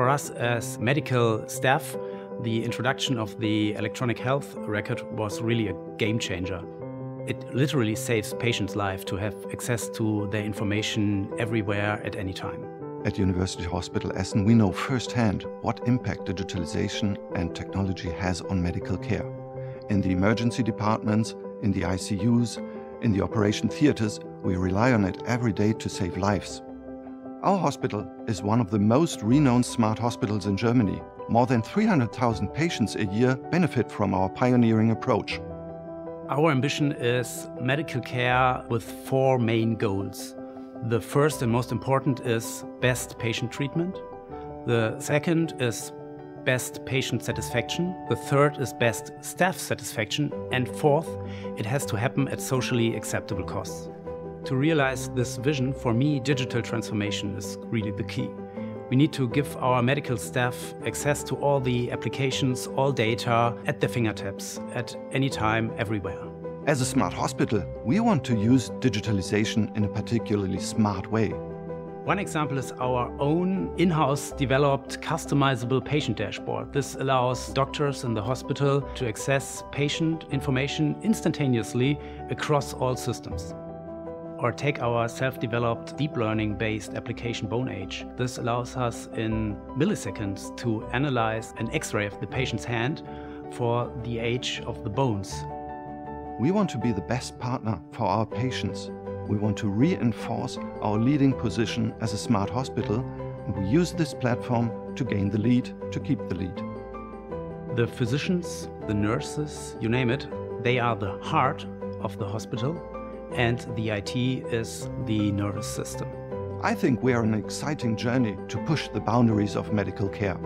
For us as medical staff, the introduction of the electronic health record was really a game changer. It literally saves patients' lives to have access to their information everywhere at any time. At University Hospital Essen, we know firsthand what impact digitalization and technology has on medical care. In the emergency departments, in the ICUs, in the operation theaters, we rely on it every day to save lives. Our hospital is one of the most renowned smart hospitals in Germany. More than 300,000 patients a year benefit from our pioneering approach. Our ambition is medical care with four main goals. The first and most important is best patient treatment. The second is best patient satisfaction. The third is best staff satisfaction. And fourth, it has to happen at socially acceptable costs. To realize this vision, for me, digital transformation is really the key. We need to give our medical staff access to all the applications, all data at their fingertips, at any time, everywhere. As a smart hospital, we want to use digitalization in a particularly smart way. One example is our own in-house developed customizable patient dashboard. This allows doctors in the hospital to access patient information instantaneously across all systems. Or take our self-developed deep learning-based application Bone Age. This allows us in milliseconds to analyze an X-ray of the patient's hand for the age of the bones. We want to be the best partner for our patients. We want to reinforce our leading position as a smart hospital, and we use this platform to gain the lead, to keep the lead. The physicians, the nurses, you name it, they are the heart of the hospital and the IT is the nervous system. I think we are on an exciting journey to push the boundaries of medical care.